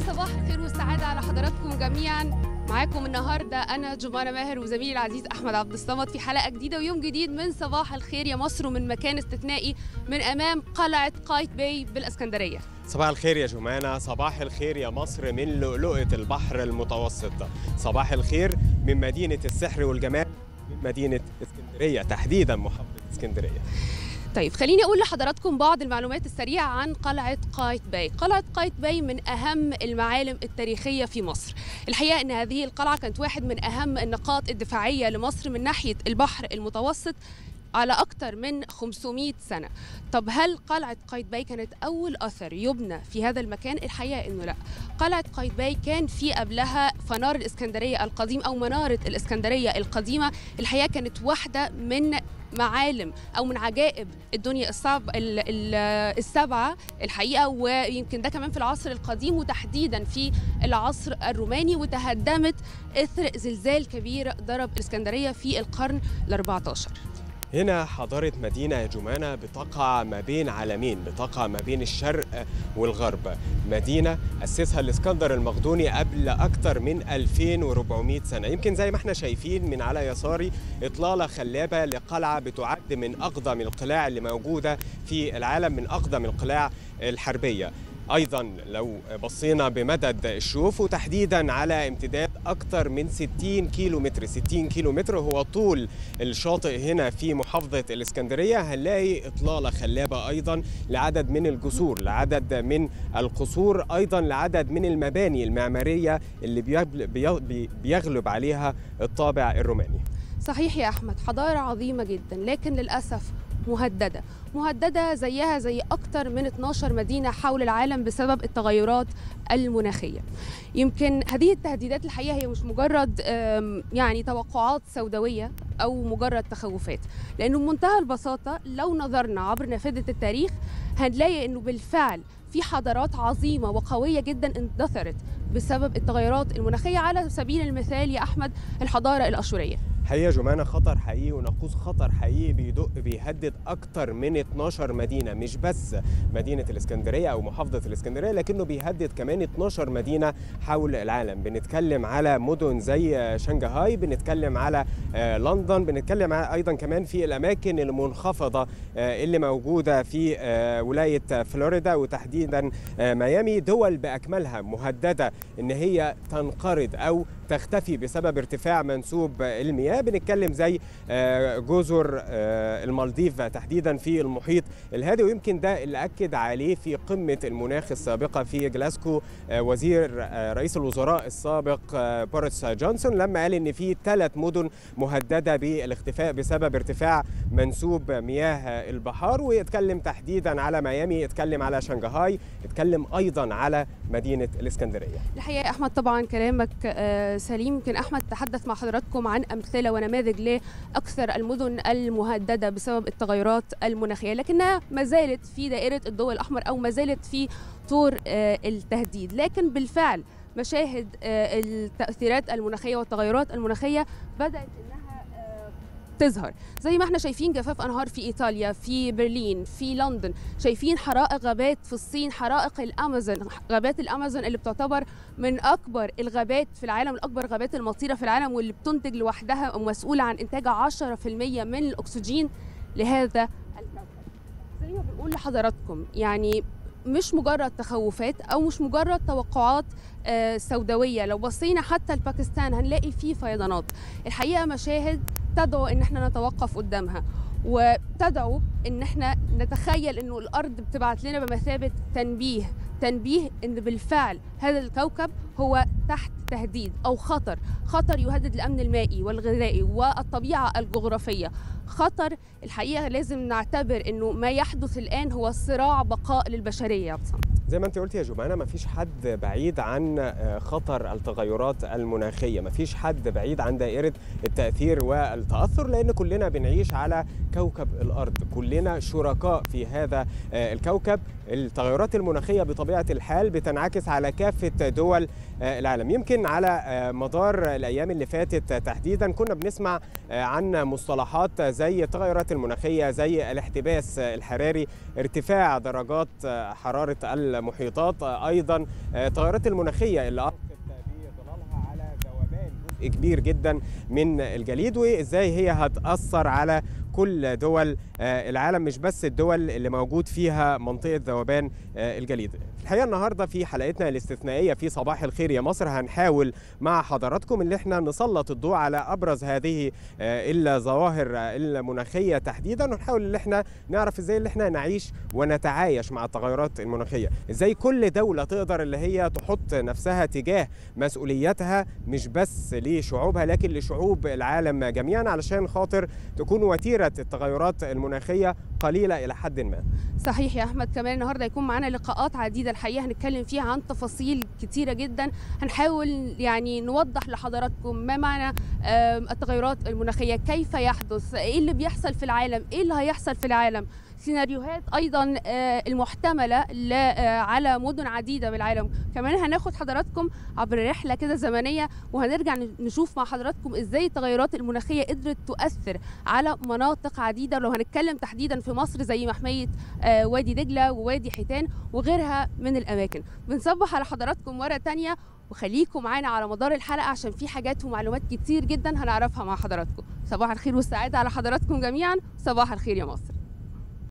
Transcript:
صباح الخير والسعادة على حضراتكم جميعا. معاكم النهاردة أنا جمانة ماهر وزميلي العزيز أحمد عبد الصمد في حلقة جديدة ويوم جديد من صباح الخير يا مصر ومن مكان استثنائي من أمام قلعة قايتباي بالإسكندرية. صباح الخير يا جمانة. صباح الخير يا مصر من لؤلؤة البحر المتوسط. صباح الخير من مدينة السحر والجمال من مدينة إسكندرية تحديدا محافظة إسكندرية. طيب خليني أقول لحضراتكم بعض المعلومات السريعة عن قلعة قايتباي قلعة قايتباي من أهم المعالم التاريخية في مصر. الحقيقة أن هذه القلعة كانت واحد من أهم النقاط الدفاعية لمصر من ناحية البحر المتوسط على أكثر من 500 سنة. طب هل قلعة قايتباي كانت أول أثر يبنى في هذا المكان؟ الحقيقة أنه لا. قلعة قايتباي كان في قبلها فنار الإسكندرية القديم أو منارة الإسكندرية القديمة. الحقيقة كانت واحدة من معالم أو من عجائب الدنيا الصعب السبعة الحقيقة ويمكن ده كمان في العصر القديم وتحديدا في العصر الروماني وتهدمت إثر زلزال كبير ضرب الإسكندرية في القرن ال14 هنا حضارة مدينة جمانة بتقع ما بين عالمين بتقع ما بين الشرق والغرب. مدينة أسسها الإسكندر المقدوني قبل أكثر من 2400 سنة. يمكن زي ما إحنا شايفين من على يساري إطلالة خلابة لقلعة بتعد من أقدم القلاع اللي موجودة في العالم من أقدم القلاع الحربية. أيضا لو بصينا بمدد الشوف وتحديدا على امتداد أكثر من 60 كيلو متر 60 كيلو متر هو طول الشاطئ هنا في محافظة الإسكندرية. هنلاقي إطلالة خلابة أيضا لعدد من الجسور لعدد من القصور أيضا لعدد من المباني المعمارية اللي بيغلب عليها الطابع الروماني. صحيح يا أحمد حضارة عظيمة جدا لكن للأسف مهددة. مهددة زيها زي أكثر من 12 مدينة حول العالم بسبب التغيرات المناخية. يمكن هذه التهديدات الحقيقة هي مش مجرد يعني توقعات سوداوية أو مجرد تخوفات. لأنه بمنتهى البساطة لو نظرنا عبر نافذة التاريخ هنلاقي إنه بالفعل في حضارات عظيمة وقوية جدا اندثرت بسبب التغيرات المناخية. على سبيل المثال يا أحمد الحضارة الأشورية. حقيقة جمانة خطر حقيقي ونقوص خطر حقيقي بيدق بيهدد أكتر من 12 مدينة مش بس مدينة الإسكندرية أو محافظة الإسكندرية لكنه بيهدد كمان 12 مدينة حول العالم. بنتكلم على مدن زي شنغهاي بنتكلم على لندن بنتكلم أيضا كمان في الأماكن المنخفضة اللي موجودة في ولاية فلوريدا وتحديدا ميامي دول بأكملها مهددة إن هي تنقرض أو تختفي بسبب ارتفاع منسوب المياه. بنتكلم زي جزر المالديف تحديدا في المحيط الهادي ويمكن ده اللي أكد عليه في قمة المناخ السابقة في جلاسكو وزير رئيس الوزراء السابق بوريس جونسون لما قال إن في ثلاث مدن مهددة بالاختفاء بسبب ارتفاع منسوب مياه البحار. ويتكلم تحديدا على ميامي يتكلم على شنغهاي يتكلم أيضا على مدينة الإسكندرية. الحقيقة أحمد طبعا كلامك سليم يمكن أحمد تحدث مع حضراتكم عن أمثلة ونماذج لأكثر المدن المهددة بسبب التغيرات المناخية لكنها ما زالت في دائرة الضوء الأحمر أو ما زالت في طور التهديد. لكن بالفعل مشاهد التأثيرات المناخية والتغيرات المناخية بدأت إنها تظهر زي ما إحنا شايفين جفاف انهار في إيطاليا في برلين في لندن. شايفين حرائق غابات في الصين حرائق الأمازون. غابات الأمازون اللي بتعتبر من أكبر الغابات في العالم الاكبر غابات المطيرة في العالم واللي بتنتج لوحدها ومسؤولة عن إنتاج 10% من الأكسجين لهذا الكوكب زي ما بنقول لحضراتكم يعني مش مجرد تخوفات أو مش مجرد توقعات سوداوية. لو بصينا حتى لباكستان هنلاقي فيه فيضانات. الحقيقة مشاهد تدعو إن إحنا نتوقف قدامها وتدعو إن إحنا نتخيل إنه الأرض بتبعت لنا بمثابة تنبيه تنبيه إن بالفعل هذا الكوكب هو تحت تهديد أو خطر خطر يهدد الأمن المائي والغذائي والطبيعة الجغرافية خطر الحقيقة لازم نعتبر إنه ما يحدث الآن هو صراع بقاء للبشرية. زي ما انت قلت يا جمانه ما فيش حد بعيد عن خطر التغيرات المناخية. ما فيش حد بعيد عن دائرة التأثير والتأثر لأن كلنا بنعيش على كوكب الأرض. كلنا شركاء في هذا الكوكب. التغيرات المناخية بطبيعة الحال بتنعكس على كافة دول العالم. يمكن على مدار الأيام اللي فاتت تحديدا كنا بنسمع عن مصطلحات زي التغيرات المناخية زي الاحتباس الحراري ارتفاع درجات حرارة المحيطات أيضا التغيرات المناخية اللي كبير جدا من الجليد وإزاي هي هتأثر على كل دول العالم مش بس الدول اللي موجود فيها منطقة ذوبان الجليد. الحقيقة النهارده في حلقتنا الاستثنائية في صباح الخير يا مصر هنحاول مع حضراتكم إن إحنا نسلط الضوء على أبرز هذه الظواهر المناخية تحديدا ونحاول إن إحنا نعرف إزاي اللي إحنا نعيش ونتعايش مع التغيرات المناخية، إزاي كل دولة تقدر اللي هي تحط نفسها تجاه مسؤولياتها مش بس لشعوبها لكن لشعوب العالم جميعا علشان خاطر تكون وتيرة التغيرات المناخية قليلة إلى حد ما. صحيح يا أحمد كمان النهارده هيكون معانا لقاءات عديدة الحقيقة هنتكلم فيها عن تفاصيل كتيرة جدا هنحاول يعني نوضح لحضراتكم ما معنى التغيرات المناخية كيف يحدث إيه اللي بيحصل في العالم إيه اللي هيحصل في العالم سيناريوهات أيضا المحتملة على مدن عديدة بالعالم. كمان هناخد حضراتكم عبر رحلة كده زمنية وهنرجع نشوف مع حضراتكم إزاي التغيرات المناخية قدرت تؤثر على مناطق عديدة. لو هنتكلم تحديدا في مصر زي محمية وادي دجلة ووادي حيتان وغيرها من الأماكن. بنصبح على حضراتكم مرة تانية وخليكم معانا على مدار الحلقة عشان في حاجات ومعلومات كتير جدا هنعرفها مع حضراتكم. صباح الخير والسعادة على حضراتكم جميعا. صباح الخير يا مصر.